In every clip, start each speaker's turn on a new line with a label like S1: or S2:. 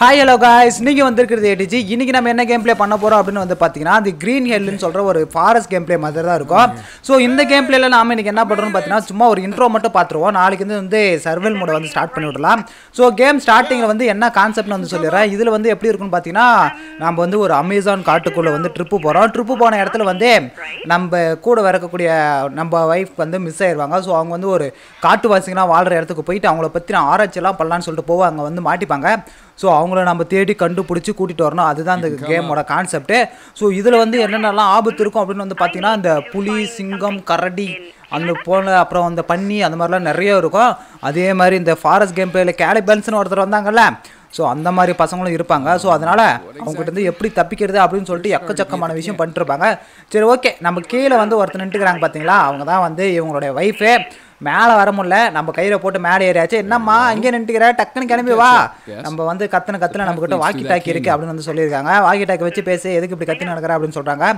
S1: Hi hello guys நீங்கள் வந்திருக்கிறது ADG இன்றைக்கி நம்ம என்ன கேம் ப்ளே பண்ண போகிறோம் அப்படின்னு வந்து பார்த்தீங்கன்னா அது க்ரீன் ஹெல்னு சொல்கிற ஒரு ஃபாரஸ்ட் கேம் ப்ளே மாதிரி தான் இருக்கும். ஸோ இந்த கேம் பிளேல நாம இன்னைக்கு என்ன பண்ணுறோம்னு பார்த்தீங்கன்னா சும்மா ஒரு இன்ட்ரோ மட்டும் பார்த்துருவோம் நாளைக்கு வந்து வந்து சர்வல் மோட வந்து ஸ்டார்ட் பண்ணி விடலாம். ஸோ கேம் ஸ்டார்டிங்கில் வந்து என்ன கான்செப்ட்னு வந்து சொல்லிடுறேன். இதில் வந்து எப்படி இருக்குன்னு பார்த்தீங்கன்னா நம்ம வந்து ஒரு அமேசான் காட்டுக்குள்ளே வந்து ட்ரிப்பு போகிறோம் ட்ரிப்பு போன இடத்துல வந்து நம்ம கூட வரக்கூடிய நம்ம ஒய்ஃப் வந்து மிஸ் ஆயிடுவாங்க ஸோ அவங்க வந்து ஒரு காட்டுவாசிங்களாம் வாழ்கிற இடத்துக்கு போயிட்டு அவங்கள பற்றி நான் ஆராய்ச்சியெல்லாம் பண்ணலான்னு சொல்லிட்டு போவோம் அங்கே வந்து மாட்டிப்பாங்க. ஸோ அவங்கள நம்ம தேடி கண்டுபிடிச்சி கூட்டிகிட்டு வரணும். அதுதான் இந்த கேமோட கான்செப்ட்டு ஸோ இதில் வந்து என்னென்னலாம் ஆபத்து இருக்கும் அப்படின்னு வந்து பார்த்தீங்கன்னா இந்த புலி சிங்கம் கரடி அந்த போல அப்புறம் அந்த பன்னி அந்த மாதிரிலாம் நிறைய இருக்கும். அதே மாதிரி இந்த ஃபாரஸ்ட் கேம் பிளேயில் கேலிபன்ஸ்னு ஒருத்தர் வந்தாங்கல்ல. ஸோ அந்த மாதிரி பசங்களும் இருப்பாங்க. ஸோ அதனால் அவங்ககிட்ட இருந்து எப்படி தப்பிக்கிறது அப்படின்னு சொல்லிட்டு எக்கச்சக்கமான விஷயம் பண்ணிட்டு இருப்பாங்க. சரி ஓகே நம்ம கீழே வந்து ஒருத்தர் நின்றுக்கிறாங்க பார்த்தீங்களா அவங்க தான் வந்து இவங்களுடைய ஒய்ஃபு மேலே வர முடியல. நம்ம கையில் போட்டு மேலே ஏறியாச்சு. என்னம்மா அங்கே நின்றுக்கிற டக்குன்னு கிளம்பி வா. நம்ம வந்து கத்துன கத்துன நம்ம கிட்ட வாக்கி டாக்கி இருக்கு அப்படின்னு வந்து சொல்லியிருக்காங்க. வாக்கி டாக்கி வச்சு பேசி எதுக்கு இப்படி கத்தி நடக்கிற அப்படின்னு சொல்கிறாங்க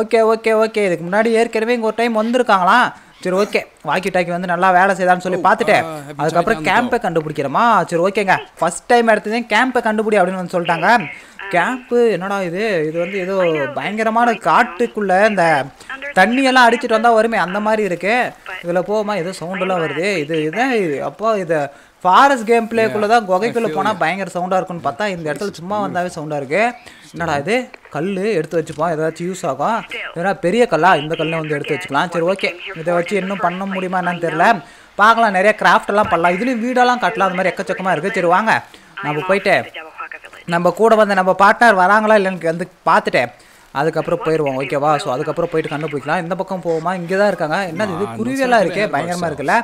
S1: ஓகே ஓகே ஓகே இதுக்கு முன்னாடி ஏற்கனவே இங்கே ஒரு டைம் வந்திருக்காங்களாம். சரி ஓகே வாக்கி டாக்கி வந்து நல்லா வேலை செய்தான்னு சொல்லி பார்த்துட்டு அதுக்கப்புறம் கேம்பை கண்டுபிடிக்கிறோமா? சரி ஓகேங்க ஃபர்ஸ்ட் டைம் எடுத்ததே கேம்பை கண்டுபிடி அப்படின்னு வந்து சொல்லிட்டாங்க. கேம்ப்பு என்னடா இது? இது வந்து ஏதோ பயங்கரமான காட்டுக்குள்ள இந்த தண்ணியெல்லாம் அடிச்சிட்டு வந்தால் வருமே அந்த மாதிரி இருக்கு. இதில் போகுமா? ஏதோ சவுண்டெல்லாம் வருது. இது இதான் இது? அப்போ இது ஃபாரஸ்ட் கேம் பிளேக்குள்ளே தான் குகைக்குள்ளே போனால் பயங்கர சவுண்டாக இருக்கும்னு பார்த்தா இந்த இடத்துல சும்மா வந்தாவே சவுண்டாக இருக்கு. என்னடா இது? கல் எடுத்து வச்சுப்போம். ஏதாச்சும் யூஸ் ஆகும். ஏன்னா பெரிய கல்லா இந்த கல்லை வந்து எடுத்து வச்சுக்கலாம். சரி ஓகே இதை வச்சு இன்னும் பண்ண முடியுமா என்னன்னு தெரியல. பார்க்கலாம். நிறைய கிராஃப்ட் எல்லாம் பண்ணலாம். இதுலேயும் வீடெல்லாம் கட்டலாம். அந்த மாதிரி எக்கச்சக்கமாக இருக்குது சரி வாங்க. நம்ம போயிட்டு நம்ம கூட வந்து நம்ம பார்ட்னர் வராங்களா இல்லைன்னு வந்து பார்த்துட்டேன். அதுக்கப்புறம் போயிடுவோம். ஓகேவா ஸோ அதுக்கப்புறம் போயிட்டு கண்டுபிடிக்கலாம். இந்த பக்கம் போவோமா? இங்கே தான் இருக்காங்க. என்னது இது? குருவியெல்லாம் இருக்கே? பயங்கரமாக இருக்குல்ல?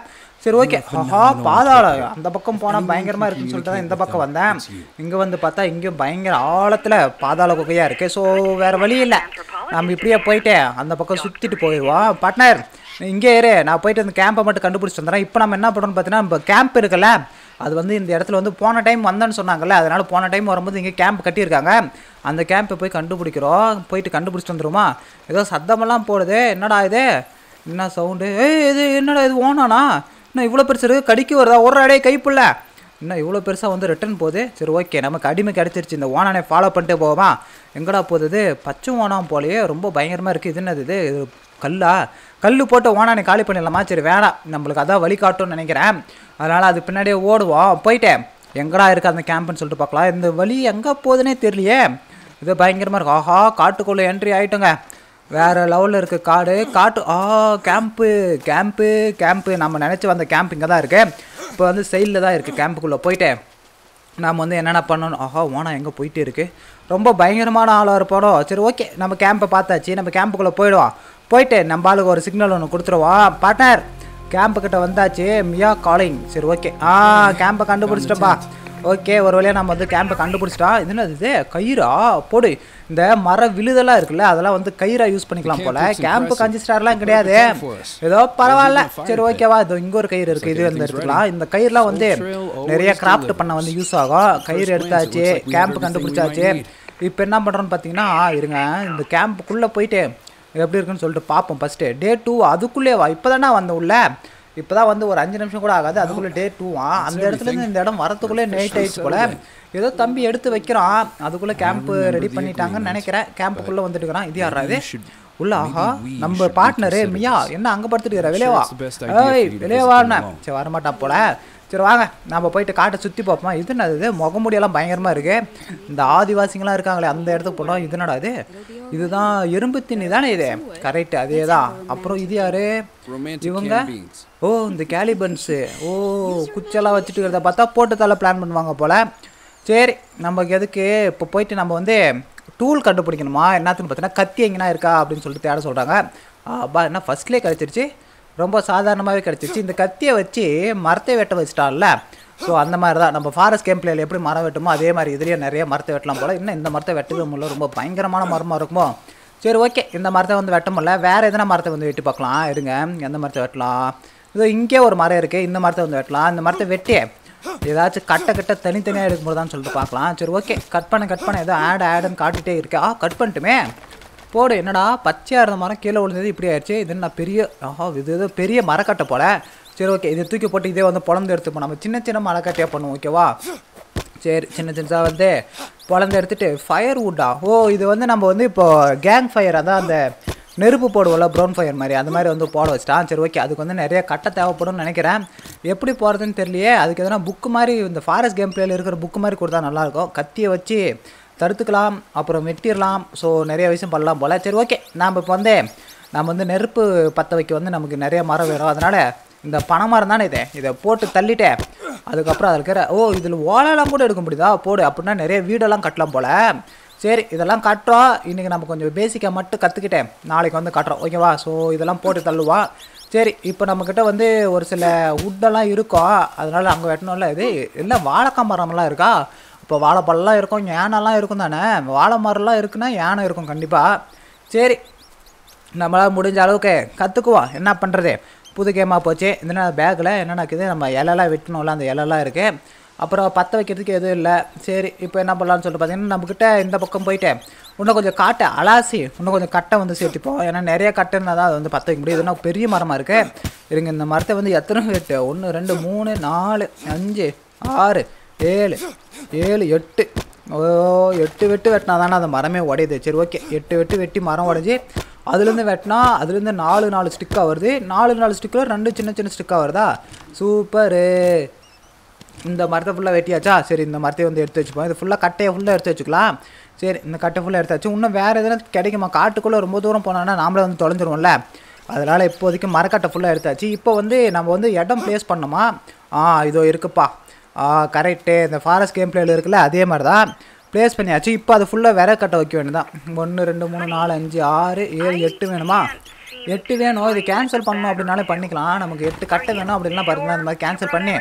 S1: சரி ஓகே ஆஹா பாதாளம். அந்த பக்கம் போனால் பயங்கரமாக இருக்குன்னு சொல்லிட்டு தான் இந்த பக்கம் வந்தேன். இங்கே வந்து பார்த்தா இங்கேயும் பயங்கர ஆழத்தில் பாதாள குகையாக இருக்குது ஸோ வேறு வழி இல்லை. நம்ம இப்படியே போயிட்டு அந்த பக்கம் சுற்றிட்டு போயிடுவோம். பார்ட்னர் இங்கே ஏறு நான் போயிட்டு அந்த கேம்பை மட்டும் கண்டுபிடிச்சிட்டு வந்துடுறேன். இப்போ நம்ம என்ன பண்ணுறோம்னு பார்த்தீங்கன்னா நம்ம கேம்ப் இருக்குல்ல அது வந்து இந்த இடத்துல வந்து போன டைம் வந்தேன்னு சொன்னாங்கல்ல அதனால் போன டைம் வரும்போது இங்கே கேம்ப் கட்டியிருக்காங்க. அந்த கேம்பை போய் கண்டுபிடிக்கிறோம். போயிட்டு கண்டுபிடிச்சிட்டு வந்துருமா ஏதோ சத்தமெல்லாம் போடுது. என்னடா இது? என்ன சவுண்டு ஏய் இது என்னடா இது? ஓனானா இன்னும் இவ்வளோ பெருசு இருக்குது கடிக்கு வருதா? ஒரு அடையே கைப்பில்ல இன்னும் இவ்வளோ பெருசாக வந்து ரிட்டர்ன் போகுது. சரி ஓகே நமக்கு அடிமை கிடச்சிருச்சு. இந்த ஓனானே ஃபாலோ பண்ணிட்டு போவோமா? எங்கடா போகுது இது? பச்சை ஓனாம் போலயே. ரொம்ப பயங்கரமாக இருக்குது இது என்னது இது கல்லா கல் போட்டு ஓனானை காலி பண்ணிடலாமா? சரி வேணாம். நம்மளுக்கு அதான் வழி காட்டும்னு நினைக்கிறேன். அதனால் அது பின்னாடியே ஓடுவோம். போயிட்டேன். எங்கடா இருக்குது அந்த கேம்ப்னு சொல்லிட்டு பார்க்கலாம். இந்த வழி எங்கே போகுதுன்னே தெரியலையே. இது பயங்கரமாக இருக்கும் ஆஹா காட்டுக்குள்ளே என்ட்ரி ஆகிட்டோங்க வேறு லெவலில் இருக்குது காடு காட்டு ஆ கேம்ப்பு கேம்ப்பு கேம்ப்பு நம்ம நினச்சி வந்த கேம்ப் இங்கே தான் இருக்குது இப்போ வந்து சைடில் தான் இருக்குது கேம்புக்குள்ளே போயிட்டேன். நாம் வந்து என்னென்ன பண்ணணும்? ஆஹா ஓனா எங்கே போயிட்டே இருக்குது ரொம்ப பயங்கரமான ஆளாக இருப்பாரோ சரி ஓகே நம்ம கேம்பை பார்த்தாச்சு. நம்ம கேம்புக்குள்ளே போயிடுவோம். போயிட்டு நம்ம ஆளுக்கு ஒரு சிக்னல் ஒன்று கொடுத்துருவோம் பார்ட்னர் கேம்பு கிட்ட வந்தாச்சு. மியா காலிங் சரி ஓகே ஆ கேம்பை கண்டுபிடிச்சிட்டப்பா ஓகே ஒரு வழியாக நம்ம வந்து கேம்பை கண்டுபிடிச்சிட்டோம் இது என்னது இது? கயிறா? போடு. இந்த மர விழுதெல்லாம் இருக்குல்ல அதெல்லாம் வந்து கயிறா யூஸ் பண்ணிக்கலாம் போல. கேம்பு கஞ்சி ஸ்டார்லாம் கிடையாது. ஏதோ பரவாயில்ல. சரி ஓகேவா இது இங்கே ஒரு கயிறு இருக்குது இது வந்து எடுத்துக்கலாம். இந்த கயிறுலாம் வந்து நிறைய கிராஃப்ட் பண்ண வந்து யூஸ் ஆகும். கயிறு எடுத்தாச்சு. கேம்ப் கண்டுபிடிச்சாச்சு. இப்போ என்ன பண்ணுறோன்னு பார்த்தீங்கன்னா இருங்க. இந்த கேம்புக்குள்ளே போயிட்டு எப்படி இருக்குன்னு சொல்லிட்டு பார்ப்போம் ஃபஸ்ட்டு டே டூ அதுக்குள்ளே வா. இப்போ தானே வந்த உள்ள. இப்போ தான் வந்து ஒரு அஞ்சு நிமிஷம் கூட ஆகாது. அதுக்குள்ளே டே டூவா அந்த இடத்துலேருந்து இந்த இடம் வரத்துக்குள்ளே நைட் ஆயிடுச்சு போல. ஏதோ தம்பி எடுத்து வைக்கிறான். அதுக்குள்ளே கேம்ப் ரெடி பண்ணிட்டாங்கன்னு நினைக்கிறேன். கேம்புக்குள்ளே வந்துட்டு இருக்கிறான். இது யாரா இது? உள்ள ஆஹா. நம்ம பார்ட்னரு மியா. என்ன அங்கே படுத்துட்டு வெளியே வா. ஏய் வெளியே வாண்ணே சரி வரமாட்டான் போல. சரி வாங்க நம்ம போயிட்டு காட்டை சுற்றி பார்ப்போம். இது என்னது இது? முகமுடியெல்லாம் பயங்கரமாக இருக்கு. இந்த ஆதிவாசிங்களாம் இருக்காங்களே அந்த இடத்துக்கு போனோம் இது என்னடா இது? இதுதான் எறும்பு திண்ணி தானே இது? கரெக்ட் அதே தான் அப்புறம் இது யாரு? இவங்க? ஓ இந்த கேலிபன்ஸு. ஓ குச்செல்லாம் வச்சுட்டு இருக்கிறத பார்த்தா போட்டு தலை பிளான் பண்ணுவாங்க போல். சரி நமக்கு எதுக்கு? இப்போ போயிட்டு நம்ம வந்து டூல் கண்டுபிடிக்கணுமா? என்னத்துன்னு பார்த்தீங்கன்னா கத்தி எங்கன்னா இருக்கா அப்படின்னு சொல்லிட்டு தேட சொல்கிறாங்க அப்பா என்ன ஃபஸ்ட்லேயே கிடச்சிருச்சு ரொம்ப சாதாரணமாகவே கிடச்சிருச்சு. இந்த கத்தியை வச்சு மரத்தை வெட்ட வச்சிட்டான்ல. ஸோ அந்த மாதிரி தான் நம்ம ஃபாரஸ்ட் கேம் பிளேயில் எப்படி மரம் வெட்டுமோ அதே மாதிரி இதுலேயே நிறைய மரத்தை வெட்டலாம் போல். இன்னும் இந்த மரத்தை வெட்டவே முடியல. ரொம்ப பயங்கரமான மரமாக இருக்குமோ. சரி ஓகே இந்த மரத்தை வந்து வெட்ட முடியல. வேறு எதனா மரத்தை வந்து வெட்டி பார்க்கலாம். இருங்க எந்த மரத்தை வெட்டலாம்? இதோ இங்கே ஒரு மரம் இருக்குது இந்த மரத்தை வந்து வெட்டலாம். இந்த மரத்தை வெட்டி ஏதாச்சும் கட்டை கட்ட தனித்தனியாக எடுக்கும்போது தான் சொல்லிட்டு பார்க்கலாம். சரி ஓகே கட் பண்ண கட் பண்ண. ஏதோ ஆட் ஆடுன்னு காட்டிகிட்டே இருக்கே. ஆ கட் பண்ணிட்டுமே. போடு என்னடா பச்சையாக இருந்த மரம் கீழே விழுந்தது இப்படி ஆயிடுச்சு. இது என்ன பெரிய ஆஹா இது ஏதோ பெரிய மரக்கட்டை போல. சரி ஓகே இதை தூக்கி போட்டு இதே வந்து பொழந்து எடுத்துப்போம் நம்ம சின்ன சின்ன மரக்கட்டையாக பண்ணுவோம் ஓகேவா சரி சின்ன சின்னதாக வந்து பொழந்து எடுத்துட்டு ஃபயர் வுட்டா ஓ இது வந்து நம்ம வந்து இப்போ கேங் ஃபயர் அதான் அந்த நெருப்பு போடுவோம்ல ப்ரௌன் ஃபயர் மாதிரி அந்த மாதிரி வந்து போட வச்சிட்டான். சரி ஓகே அதுக்கு வந்து நிறைய கட்டை தேவைப்படும்னு நினைக்கிறேன். எப்படி போகிறதுன்னு தெரியலையே. அதுக்கு எதனா புக்கு மாதிரி இந்த ஃபாரஸ்ட் கேம் பிளேயில் இருக்கிற புக்கு மாதிரி கொடுத்தா நல்லாயிருக்கும் கத்தியை வச்சு தடுத்துக்கலாம் அப்புறம் வெட்டிடலாம் ஸோ நிறைய விஷயம் பண்ணலாம் போல். சரி ஓகே நாம் இப்போ வந்து நம்ம வந்து நெருப்பு பற்ற வைக்க வந்து நமக்கு நிறைய மரம் வேணும். அதனால் இந்த பனைமரம் தானே இதை? இதை போட்டு தள்ளிட்டேன் அதுக்கப்புறம் அதில் இருக்கிற ஓ இதில் ஓலைலாம் கூட எடுக்க முடியுதா? போடு அப்படின்னா நிறைய வீடெல்லாம் கட்டலாம் போல். சரி இதெல்லாம் கட்டுறோம். இன்றைக்கி நம்ம கொஞ்சம் பேசிக்காக மட்டும் கற்றுக்கிட்டேன் நாளைக்கு வந்து கட்டுறோம். ஓகேவா ஸோ இதெல்லாம் போட்டு தள்ளுவோம். சரி இப்போ நம்மக்கிட்ட வந்து ஒரு சில வுட்டெல்லாம் இருக்கும் அதனால் அங்கே வெட்டணும்ல இது. எல்லாம் வாழைக்காய் மரம்லாம் இருக்கா? இப்போ வாழைப்பழம்லாம் இருக்கும் யானைலாம் இருக்கும் தானே? வாழை மரம்லாம் இருக்குன்னா யானை இருக்கும் கண்டிப்பாக சரி நம்மளால் முடிஞ்ச அளவுக்கு கற்றுக்குவோம் என்ன பண்ணுறது புது கேமாக போச்சு. என்னென்ன பேக்கில் என்னென்ன இருக்குது நம்ம இலெல்லாம் வெட்டணும்ல அந்த இலெல்லாம் இருக்குது அப்புறம் பற்ற வைக்கிறதுக்கு எதுவும் இல்லை. சரி இப்போ என்ன பண்ணலாம்னு சொல்லிட்டு பார்த்தீங்கன்னா நம்மக்கிட்ட இந்த பக்கம் போயிட்டு இன்னும் கொஞ்சம் காட்டை அலாசி இன்னும் கொஞ்சம் கட்டை வந்து சேர்த்துப்போம். ஏன்னா நிறைய கட்டை இருந்தால் தான் அது வந்து பற்ற வைக்க முடியும். இதுனா பெரிய மரமாக இருக்குது இருங்க இந்த மரத்தை வந்து எத்தனை? வெட்டு ஒன்று ரெண்டு மூணு நாலு அஞ்சு ஆறு ஏழு ஏழு எட்டு. ஓ எட்டு வெட்டு வெட்டினா தானே அந்த மரமே உடையுது. சரி ஓகே. எட்டு வெட்டு வெட்டி மரம் உடஞ்சி அதுலேருந்து வெட்டினா அதுலேருந்து நாலு நாலு ஸ்டிக்காக வருது. நாலு நாலு ஸ்டிக்கில் ரெண்டு சின்ன சின்ன ஸ்டிக்காக வருதா? சூப்பரு இந்த மரத்தை ஃபுல்லாக வெட்டியாச்சா? சரி இந்த மரத்தை வந்து எடுத்து வச்சுப்போம். இது ஃபுல்லாக கட்டையை ஃபுல்லாக எடுத்து வச்சுக்கலாம். சரி இந்த கட்டை ஃபுல்லாக எடுத்தாச்சு இன்னும் வேறு எதுனா கிடைக்குமா? காட்டுக்குள்ளே ரொம்ப தூரம் போனோன்னா நாமளே வந்து தொலைஞ்சிருவோம்ல. அதனால் இப்போதைக்கு மரக்கட்டை ஃபுல்லாக எடுத்தாச்சு. இப்போ வந்து நம்ம வந்து இடம் ப்ளேஸ் பண்ணோமா ஆ இதோ இருக்குப்பா. கரெக்டு இந்த ஃபாரஸ்ட் கேம் பிளேயில் இருக்குல்ல அதே மாதிரி தான் ப்ளேஸ் பண்ணியாச்சு. இப்போ அது ஃபுல்லாக விற கட்ட வைக்க வேண்டியதான் ஒன்று ரெண்டு மூணு நாலு அஞ்சு ஆறு ஏழு எட்டு வேணுமா? எட்டு வேணும். இது கேன்சல் பண்ணணும் அப்படின்னாலே பண்ணிக்கலாம். நமக்கு எட்டு கட்டை வேணும் அப்படின்லாம் பாருங்கள் இந்த மாதிரி கேன்சல் பண்ணி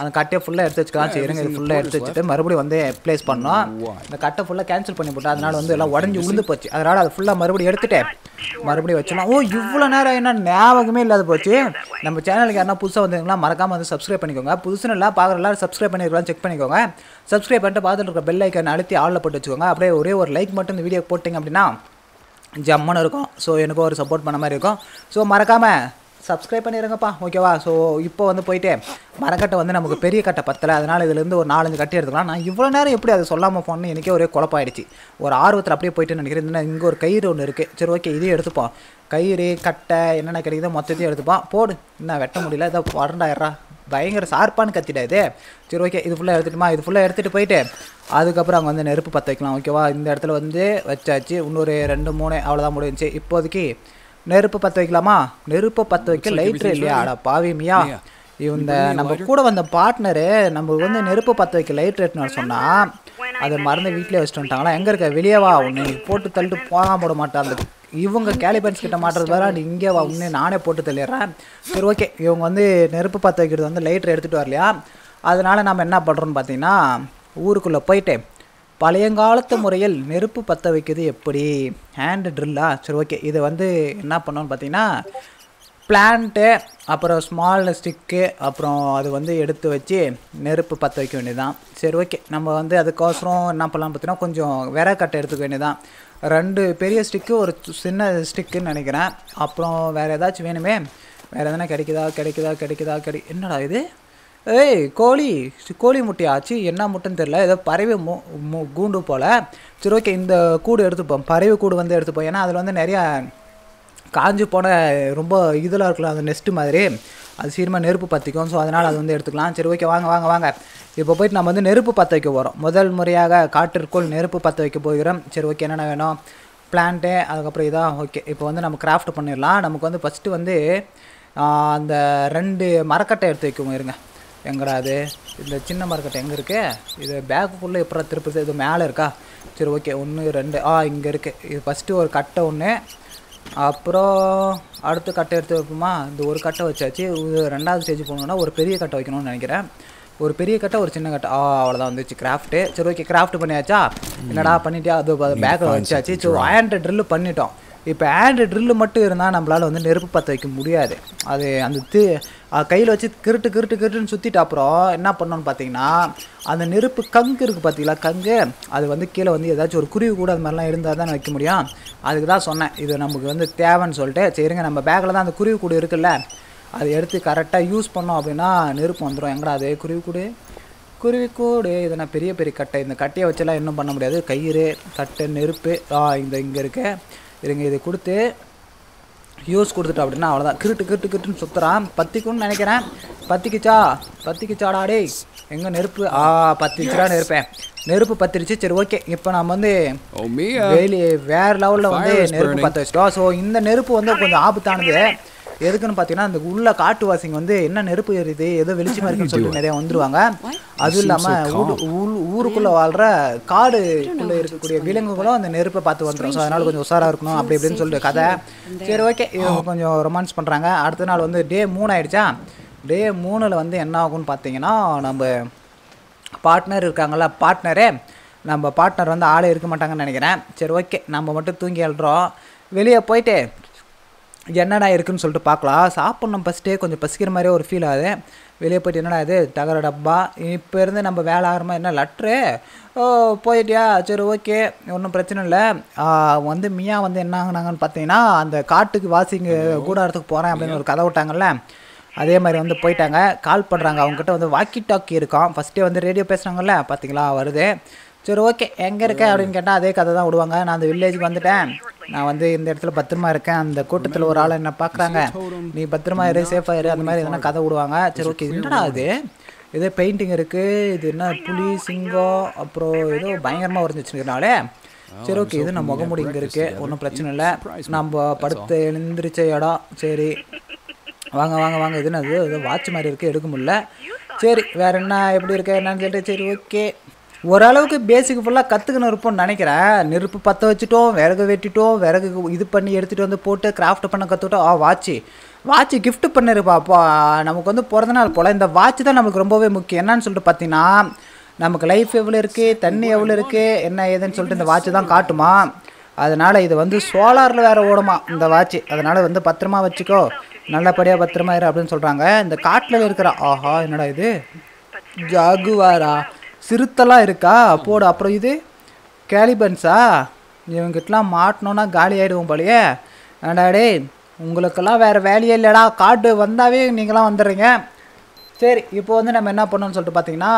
S1: அந்த கட்டையை ஃபுல்லாக எடுத்து வச்சுக்கலாம். சரி இருங்க இது ஃபுல்லாக எடுத்து வச்சுட்டு மறுபடியும் வந்து ப்ளேஸ் பண்ணோம். இந்த கட்டை ஃபுல்லாக கேன்சல் பண்ணி போட்டோம் அதனால வந்து எல்லாம் உடஞ்சி உளுந்து போச்சு. அதனால் அதை ஃபுல்லாக மறுபடியும் எடுத்துகிட்டு மறுபடியும் வச்சுலாம் ஓ இவ்வளோ நேரம் என்ன? ஞாபகமே இல்லாத போச்சு. நம்ம சேனலுக்கு யாரா புதுசாக வந்தீங்களா மறக்காம வந்து சப்ஸ்கிரைப் பண்ணிக்கோங்க. புதுசுன்னு எல்லாம் பார்க்குற எல்லாரும் சப்ஸ்கிரைப் பண்ணிருக்கலாம் செக் பண்ணிக்கோங்க. சப்ஸ்கிரைப் பண்ணிட்டு பார்த்துட்டு இருக்க பெல் ஐக்கன் அழுத்தி ஆளில் போட்டு வச்சுக்கோங்க. அப்படியே ஒரே ஒரு லைக் மட்டும் இந்த வீடியோ போட்டிங்க அப்படின்னா ஜம்முன்னு இருக்கும். ஸோ எனக்கும் ஒரு சப்போர்ட் பண்ண மாதிரி இருக்கும். ஸோ மறக்காமல் சப்ஸ்கிரைப் பண்ணிடுங்கப்பா ஓகேவா ஸோ இப்போ வந்து போயிட்டு மரக்கட்டை வந்து நமக்கு பெரிய கட்டை பத்தலை. அதனால் இதுலேருந்து ஒரு நாலஞ்சு கட்டி எடுத்துக்கலாம். நான் இவ்வளோ நேரம் எப்படி அதை சொல்லாமல் போனேன்னு எனக்கே ஒரே குழப்பாயிடுச்சு ஒரு ஆர்வத்தில் அப்படியே போயிட்டு நினைக்கிறேன். இந்த இங்கே ஒரு கயிறு ஒன்று இருக்குது சரி ஓகே இதையும் எடுத்துப்போம். கயிறு கட்டை என்னென்ன கிடைக்குதோ மொத்தத்தையும் எடுத்துப்போம். போடு. என்ன வெட்ட முடியல? இதை வரண்டாயிரா பயங்கர சார்பான்னு கத்திட்டா சரி ஓகே இது ஃபுல்லாக எடுத்துட்டுமா? இது ஃபுல்லாக எடுத்துகிட்டு போயிட்டு அதுக்கப்புறம் அங்கே வந்து நெருப்பு பற்ற வைக்கலாம். ஓகேவா இந்த இடத்துல வந்து வச்சாச்சு. இன்னொரு ரெண்டு மூணு அவ்வளோதான் முடிஞ்சுச்சு. இப்போதைக்கு நெருப்பு பற்ற வைக்கலாமா? நெருப்பை பற்ற வைக்க லைட்ரு இல்லையா அட பாவி மியா இந்த நம்ம கூட வந்த பார்ட்னரு நம்ம வந்து நெருப்பு பற்ற வைக்க லைட் ரேட்னு சொன்னால் அதை மறந்து வீட்டிலே வச்சுட்டு வந்துட்டாங்களா எங்கே இருக்க? வெளியே வா உன்னை போட்டு தள்ளிட்டு போகாம போட மாட்டான் அந்த இவங்க கேலிபன்ஸ் கிட்ட மாட்டுறது வேற நீ இங்கே வா உன்னே நானே போட்டு தள்ளிடுறேன். சரி ஓகே இவங்க வந்து நெருப்பு பற்ற வைக்கிறது வந்து லைட்டர் எடுத்துகிட்டு வரலையா? அதனால் நம்ம என்ன பண்ணுறோன்னு பார்த்தீங்கன்னா ஊருக்குள்ளே போயிட்டு பழையங்காலத்து முறையில் நெருப்பு பற்ற வைக்கிறது எப்படி? ஹேண்டு ட்ரில்லா சரி ஓகே இதை வந்து என்ன பண்ணோன்னு பார்த்தீங்கன்னா பிளான்ட்டு அப்புறம் ஸ்மால் ஸ்டிக்கு அப்புறம் அது வந்து எடுத்து வச்சு நெருப்பு பற்ற வைக்க வேண்டியதுதான். சரி ஓகே நம்ம வந்து அதுக்கோசரம் என்ன பண்ணலாம் பார்த்தீங்கன்னா கொஞ்சம் விறகு கட்டை எடுத்துக்க வேண்டியதான் ரெண்டு பெரிய ஸ்டிக்கு ஒரு சின்ன ஸ்டிக்குன்னு நினைக்கிறேன். அப்புறம் வேறு ஏதாச்சும் வேணுமே? வேறு எதனா கிடைக்குதா? கிடைக்குதா? கிடைக்குதா? கிடை என்னடா இது? ஏய் கோழி. கோழி முட்டையாச்சு. என்ன முட்டைன்னு தெரில ஏதோ பறவை மு கூண்டு போல். சரி ஓகே. இந்த கூடு எடுத்துப்போம். பறவை கூடு வந்து எடுத்துப்போம். ஏன்னா அதில் வந்து நிறையா காஞ்சி போன ரொம்ப இதெல்லாம் இருக்கலாம் அந்த நெஸ்ட்டு மாதிரி. அது சீக்கிரமாக நெருப்பு பற்றிக்கும் ஸோ அதனால் அது வந்து எடுத்துக்கலாம். சரி ஓகே. வாங்க வாங்க வாங்க. இப்போ போயிட்டு நம்ம வந்து நெருப்பு பற்ற வைக்க போகிறோம் முதல் முறையாக காட்டிற்குள் நெருப்பு பற்ற வைக்க போகிறோம். சரி ஓகே. என்னென்ன வேணும்? பிளான்ட்டு அதுக்கப்புறம் இதான் ஓகே. இப்போ வந்து நம்ம கிராஃப்ட் பண்ணிடலாம். நமக்கு வந்து ஃபஸ்ட்டு வந்து அந்த ரெண்டு மரக்கட்டை எடுத்து வைக்கோங்க இருங்க. எங்கடா அது? இந்த சின்ன மரக்கட்டை எங்கே இருக்கு? இது பேக்குக்குள்ளே எப்படா திருப்பி இது மேலே இருக்கா? சரி ஓகே ஒன்று ரெண்டு. ஆ இங்கே இருக்குது இது ஃபஸ்ட்டு ஒரு கட்டை ஒன்று அப்புறம் அடுத்த கட்டை எடுத்து வைப்போமா? இந்த ஒரு கட்டை வச்சாச்சு. இது ரெண்டாவது ஸ்டேஜ் போகணுன்னா ஒரு பெரிய கட்டை வைக்கணும்னு நினைக்கிறேன். ஒரு பெரிய கட்டை ஒரு சின்ன கட்டை. ஆ அவ்வளோதான் வந்துச்சு. கிராஃப்ட்டு சரி ஓகே கிராஃப்ட் பண்ணியாச்சா? என்னடா பண்ணிட்டியா? அது பேக்கில் வச்சாச்சு. ஸோ ஹேண்ட் ட்ரில்லு பண்ணிட்டோம். இப்போ ஹேண்ட் ட்ரில்லு மட்டும் இருந்தால் நம்மளால் வந்து நெருப்பு பற்ற வைக்க முடியாது. அது அந்த தி கையில் வச்சு கிருட்டு கிருட்டு கிருட்டுன்னு சுற்றிட்டு அப்புறம் என்ன பண்ணோன்னு பார்த்தீங்கன்னா அந்த நெருப்பு கங்கு இருக்குது பார்த்தீங்களா கங்கு? அது வந்து கீழே வந்து ஏதாச்சும் ஒரு குருவி கூட அது மாதிரிலாம் இருந்தால் தான் வைக்க முடியும்? அதுக்கு தான் சொன்னேன். இது நமக்கு வந்து தேவைன்னு சொல்லிட்டு சரிங்க நம்ம பேக்கில் தான் அந்த குருவி கூடு இருக்குல்ல அதை எடுத்து கரெக்டாக யூஸ் பண்ணோம் அப்படின்னா நெருப்பு வந்துடும் எங்கடா அது? குருவி கூடு? குருவி கூடு. இது நான் பெரிய பெரிய கட்டை. இந்த கட்டையை வச்செல்லாம் இன்னும் பண்ண முடியாது. கயிறு தட்டு நெருப்பு. ஆ இந்த இங்கே இருக்குது இருங்க இதை கொடுத்து யூஸ் கொடுத்துட்டு அப்படின்னா அவ்வளோதான் கிருட்டு கிருட்டு கிருட்டுன்னு சுற்றுறான் பத்திக்கும்னு நினைக்கிறேன். பத்திக்குச்சா? பத்திக்குச்சாடா டேய். எங்கே நெருப்பு? ஆ பத்திச்சுடா நெருப்பேன். நெருப்பு பத்திருச்சு. சரி ஓகே இப்போ நம்ம வந்து
S2: Oh, Mia.
S1: வெளி வேற லெவலில் வந்து நெருப்பு. பற்ற வச்சிட்டோம். ஸோ இந்த நெருப்பு வந்து கொஞ்சம் ஆபத்தானது. எதுக்குன்னு பார்த்தீங்கன்னா இந்த உள்ள காட்டுவாசிங்க வந்து என்ன நெருப்பு எரியுது ஏதோ வெளிச்சமா இருக்குன்னு சொல்லிட்டு நிறைய வந்துருவாங்க. அதுவும் இல்லாமல் ஊரு ஊரு- ஊருக்குள்ள வாழ்ற காடுக்குள்ள இருக்கக்கூடிய விலங்குகளும் அந்த நெருப்பை பார்த்து வந்துடும் ஸோ அதனால கொஞ்சம் உஷாரா இருக்கணும் அப்படி இப்படின்னு சொல்லிட்டு கதை. சரி ஓகே இவங்க கொஞ்சம் ரொமான்ஸ் பண்றாங்க. அடுத்த நாள் வந்து டே மூணு ஆயிடுச்சா? டே மூணுல வந்து என்ன ஆகும்னு பார்த்தீங்கன்னா நம்ம பார்ட்னர் இருக்காங்கல்ல பார்ட்னரே நம்ம பார்ட்னர் வந்து ஆளே இருக்க மாட்டாங்கன்னு நினைக்கிறேன். சரி ஓகே நம்ம மட்டும் தூங்கி எழுறோம். வெளியே போயிட்டு என்னடா இருக்குன்னு சொல்லிட்டு பார்க்கலாம். சாப்பிட்ணும் ஃபஸ்ட்டே கொஞ்சம் பசிக்கிற மாதிரியே ஒரு ஃபீல் ஆகுது. வெளியே போயிட்டு என்னடா இது? தகர டப்பா. இப்போ இருந்து நம்ம வேலை ஆரம்பம் என்ன லட்ரு ஓ போயிட்டியா? சரி ஓகே. ஒன்றும் பிரச்சனை இல்லை. வந்து மியா வந்து என்ன ஆகுனாங்கன்னு பார்த்தீங்கன்னா அந்த காட்டுக்கு வாசிங்க கூடாரத்துக்கு போகிறேன் அப்படின்னு ஒரு கதை விட்டாங்கல்ல? அதே மாதிரி வந்து போயிட்டாங்க. கால் பண்ணுறாங்க அவங்ககிட்ட வந்து வாக்கி டாக்கி இருக்கான் ஃபஸ்ட்டே வந்து ரேடியோ பேசுகிறாங்கல்ல பார்த்தீங்களா? வருது. சரி ஓகே எங்கே இருக்க அப்படின்னு கேட்டால் அதே கதை தான் விடுவாங்க. நான் அந்த வில்லேஜுக்கு வந்துட்டேன். நான் வந்து இந்த இடத்துல பத்திரமா இருக்கேன். அந்த கூட்டத்தில் ஒரு ஆள் என்ன பார்க்குறாங்க நீ பத்திரமா இரு சேஃபாக இரு அந்த மாதிரி எதனா கதை விடுவாங்க. சரி ஓகே என்னடா அது ஏதோ பெயிண்டிங் இருக்குது இது என்ன புலி சிங்கம் அப்புறம் ஏதோ பயங்கரமாக உறைஞ்சிச்சுனாலே சரி ஓகே இது நம்ம முகமுடி இங்கே இருக்குது ஒன்றும் பிரச்சனை இல்லை. நம்ம படுத்து எழுந்திரிச்ச இடம். சரி. வாங்க வாங்க வாங்க. இது அது ஏதோ வாட்ச் மாதிரி இருக்குது எடுக்க முடியல. சரி வேற என்ன? எப்படி இருக்கு? என்னன்னு சொல்லிட்டு சரி ஓகே ஓரளவுக்கு பேசிக் ஃபுல்லாக கற்றுக்கணும் இருப்போம்னு நினைக்கிறேன். நெருப்பு பற்ற வச்சுட்டோம் விறகு வெட்டிட்டோம் விறகு இது பண்ணி எடுத்துகிட்டு வந்து போட்டு கிராஃப்ட் பண்ண கற்றுக்கிட்டோம் ஆ வாட்சி வாட்ச் கிஃப்ட் பண்ணிருப்பா அப்போ நமக்கு வந்து பிறந்த நாள் போல் இந்த வாட்ச் தான் நமக்கு ரொம்பவே முக்கியம். என்னன்னு சொல்லிட்டு பார்த்தீங்கன்னா நமக்கு லைஃப் எவ்வளோ இருக்குது தண்ணி எவ்வளோ இருக்குது என்ன ஏதுன்னு சொல்லிட்டு இந்த வாட்ச் தான் காட்டுமா. அதனால் இது வந்து சோலாரில் வேறு ஓடுமா இந்த வாட்ச் அதனால் வந்து பத்திரமா வச்சுக்கோ நல்லபடியாக பத்திரமா இரு அப்படின்னு சொல்கிறாங்க இந்த காட்டில் இருக்கிற ஆஹா என்னடா இது? ஜாகுவாரா? சிறுத்தெல்லாம் இருக்கா? போடு அப்புறம் இது கேலிபன்ஸா? இவங்கிட்டலாம் மாட்டினோன்னா காலி ஆகிடுவோம் போலயே. ஏன்டா டேய் உங்களுக்கெல்லாம் வேறு வேலையே இல்லைடா. காட்டு வந்தாவே நீங்களாம் வந்துடுறீங்க. சரி இப்போ வந்து நம்ம என்ன பண்ணோம்னு சொல்லிட்டு பார்த்தீங்கன்னா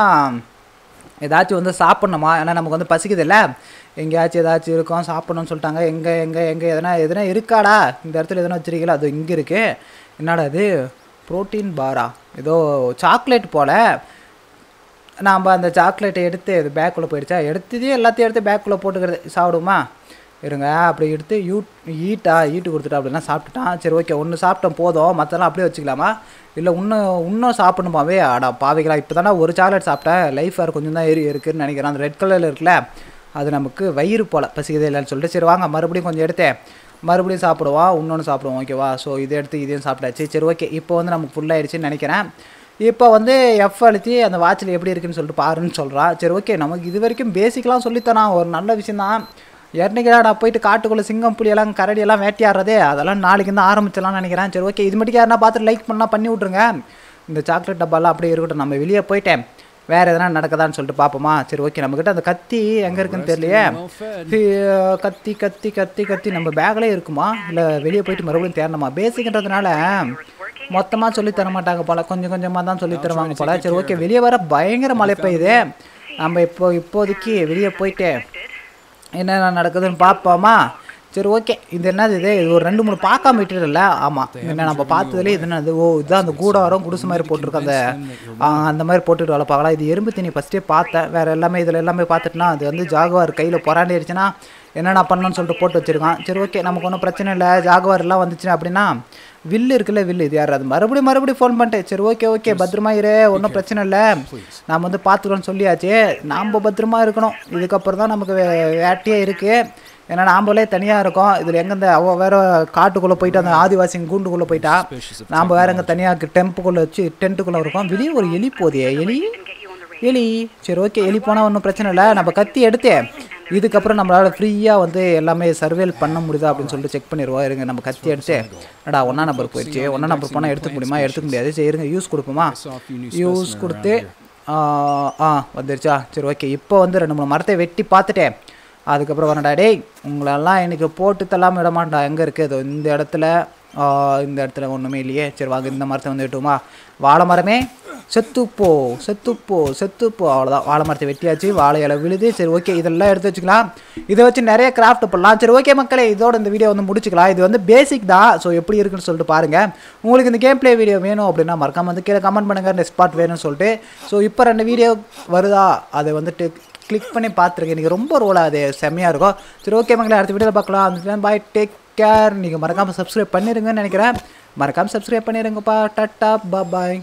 S1: ஏதாச்சும் வந்து சாப்பிட்ணுமா? ஏன்னா நமக்கு வந்து பசிக்குது இல்லை. எங்கேயாச்சும் ஏதாச்சும் இருக்கும் சாப்பிட்ணுன்னு சொல்லிட்டாங்க. எங்கே எங்கே எங்கே எதனா எதனா இருக்காடா? இந்த இடத்துல எதனா வச்சிருக்கீங்களா? அது இங்கே இருக்கு. என்னடா இது? ப்ரோட்டீன் பாரா? ஏதோ சாக்லேட் போல். நாம் அந்த சாக்லேட்டை எடுத்து அது பேக்குள்ளே போயிடுச்சா? எடுத்ததே எல்லாத்தையும் எடுத்து பேக்குள்ளே போட்டுக்கிறது. சாப்பிடுமா இருங்க அப்படி எடுத்து யூட் ஈட்டா ஈட்டு கொடுத்துட்டா அப்படின்னா சாப்பிட்டுட்டான். சரி ஓகே ஒன்று சாப்பிட்டோம் போதும். மற்றெல்லாம் அப்படியே வச்சுக்கலாமா? இல்லை இன்னும் இன்னும் சாப்பிடணுமாவே? அடா பாவிகளா இப்போ தானே ஒரு சாக்லேட் சாப்பிட்டேன். லைஃப் வேறு கொஞ்சம் தான் ஏறி இருக்குதுன்னு நினைக்கிறேன். அந்த ரெட் கலரில் இருக்குல்ல அது நமக்கு வயிறு போல் பசிக்குதே இல்லைன்னு சொல்லிட்டு சரி வாங்க மறுபடியும் கொஞ்சம் எடுத்தேன். மறுபடியும் சாப்பிடுவா இன்னொன்று சாப்பிடுவோம் ஓகேவா ஸோ இதை எடுத்து இதையும் சாப்பிட்டாச்சு. சரி ஓகே இப்போ வந்து நமக்கு ஃபுல்லாகிடுச்சின்னு நினைக்கிறேன். இப்போ வந்து எஃப் அழுத்தி அந்த வாட்சில் எப்படி இருக்குன்னு சொல்லிட்டு பாருன்னு சொல்கிறான் சரி ஓகே நமக்கு இது வரைக்கும் பேசிக்கெலாம் சொல்லித்தரான் ஒரு நல்ல விஷயம் தான் ஏற்கனவே நான் போயிட்டு காட்டுக்குள்ளே சிங்கம் புலியெல்லாம் கரடியெல்லாம் வேட்டையாடுறதே அதெல்லாம் நாளைக்கு தான் ஆரம்பிச்சலாம்னு நினைக்கிறேன். சரி ஓகே இது மட்டும் யாருன்னா பார்த்துட்டு லைக் பண்ணால் பண்ணி விட்ருங்க இந்த சாக்லேட் டப்பாலாம் அப்படியே இருக்கட்டும். நம்ம வெளியே போயிட்டேன். வேறு எதனா நடக்குதான்னு சொல்லிட்டு பார்ப்போமா சரி ஓகே நம்மக்கிட்ட அந்த கத்தி எங்கே இருக்குன்னு தெரியலையே. கத்தி கத்தி கத்தி கத்தி நம்ம பேக்லேயே இருக்குமா? இல்லை வெளியே போயிட்டு மறுபடியும் தேடணுமா? பேசிக்கின்றதுனால மொத்தமாக சொல்லி தர மாட்டாங்க போல. கொஞ்சம் கொஞ்சமாக தான் சொல்லி தருவாங்க போல. சரி ஓகே வெளியே வர பயங்கர மழை பெய்யுது. நம்ம இப்போ இப்போதைக்கு வெளியே போயிட்டு என்னென்ன நடக்குதுன்னு பார்ப்போமா சரி ஓகே இது என்னது இது? இது ஒரு ரெண்டு மூணு பார்க்காம விட்டுடல ஆமாம் என்ன நம்ம பார்த்ததுல இது என்னது? ஓ இதுதான் அந்த கூடாரம் குடிசை மாதிரி போட்டிருக்க அந்த அந்த மாதிரி போட்டுட்டு வளர்ப்பாங்களா இது எறும்பு தண்ணி ஃபஸ்ட்டே பார்த்தேன். வேறு எல்லாமே இதில் எல்லாமே பார்த்துட்டுனா அது வந்து ஜாகுவார் கையில் பொறாண்டிருச்சுன்னா என்னென்ன பண்ணணும்னு சொல்லிட்டு போட்டு வச்சிருக்கான். சரி ஓகே நமக்கு ஒன்றும் பிரச்சனை இல்லை. ஜாகுவார் எல்லாம் வந்துச்சுன்னா அப்படின்னா வில்லு இருக்குல்ல வில்லு இது யார்? அது மறுபடியும் மறுபடியும் ஃபோன் பண்ணிட்டேன். சரி ஓகே ஓகே பத்திரமா இரு. ஒன்றும் பிரச்சனை இல்லை. நாம் வந்து பார்த்துக்கிறோன்னு சொல்லியாச்சு. நாம் பத்திரமா இருக்கணும். இதுக்கப்புறம் தான் நமக்கு வேட்டையே இருக்குது ஏன்னா நாம்பளே தனியாக இருக்கோம். இதில் எங்கேருந்து அவ வேற காட்டுக்குள்ளே போயிட்டு அந்த ஆதிவாசிங்க கூண்டுக்குள்ளே போயிட்டா? நாம் வேற எங்கே தனியாக டெம்புக்குள்ளே வச்சு டென்ட்டுக்குள்ளே இருக்கோம். வெளியே ஒரு எலி போதே எலி? எலி. சரி ஓகே எலி போனால் ஒன்றும் பிரச்சனை இல்லை. நம்ம கத்தி எடுத்து. இதுக்கப்புறம் நம்மளால் ஃப்ரீயாக வந்து எல்லாமே சர்வேல் பண்ண முடியுதா அப்படின்னு சொல்லிட்டு செக் பண்ணிடுவோம். இருங்க நம்ம கத்தி அடிச்சு அடா ஒன்றா நம்பர் போயிடுச்சு ஒன்றா நம்பர் போனால் எடுத்துக்க முடியுமா? எடுத்துக்க முடியாது. சரி இருங்க யூஸ் கொடுப்போமா? யூஸ் கொடுத்து ஆ வந்துருச்சா? சரி ஓகே இப்போ வந்து ரெண்டு மூணு மரத்தை வெட்டி பார்த்துட்டேன். அதுக்கப்புறம் வரடா டேய் உங்களெல்லாம் எனக்கு போட்டு தள்ளாமல் விட மாட்டா எங்கே இருக்குது இதோ இந்த இடத்துல இந்த இடத்துல ஒன்றுமே இல்லையே. சரி வாங்க இந்த மரத்தை வந்து விட்டுமா வாழை மரமே? செத்துப்போ செத்துப்போ செத்துப்போ. அவ்வளோதான் வாழை மரத்தை வெட்டியாச்சு வாழை இலை விழுது. சரி ஓகே இதெல்லாம் எடுத்து வச்சுக்கலாம். இதை வச்சு நிறைய கிராஃப்ட் பண்ணலாம். சரி ஓகே மக்களே இதோட இந்த வீடியோ வந்து முடிச்சுக்கலாம். இது வந்து பேசிக் தான். ஸோ எப்படி இருக்குன்னு சொல்லிட்டு பாருங்கள் உங்களுக்கு இந்த கேம் ப்ளே வீடியோ வேணும் அப்படின்னா மறக்காம வந்து கீழே கமெண்ட் பண்ணுங்கள் நெக்ஸ்ட் பார்ட் வேணும்னு சொல்லிட்டு. ஸோ இப்போ ரெண்டு வீடியோ வருதா? அதை வந்துட்டு கிளிக் பண்ணி பார்த்துருக்கேன் இன்றைக்கி ரொம்ப ரோலாக அது. செம்மையாக இருக்கும். சரி ஓகே மக்களே அடுத்த வீடியோவில் பார்க்கலாம். அந்த பாய் டேக் கேர் நீங்கள் மறக்காமல் சப்ஸ்கிரைப் பண்ணிடுங்கன்னு நினைக்கிறேன். மறக்காமல் சப்ஸ்கிரைப் பண்ணிடுங்கப்பா டட்டா பாய்